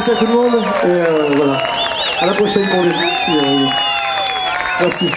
merci à tout le monde. Et euh, voilà. À la prochaine pour les. si, euh, Merci.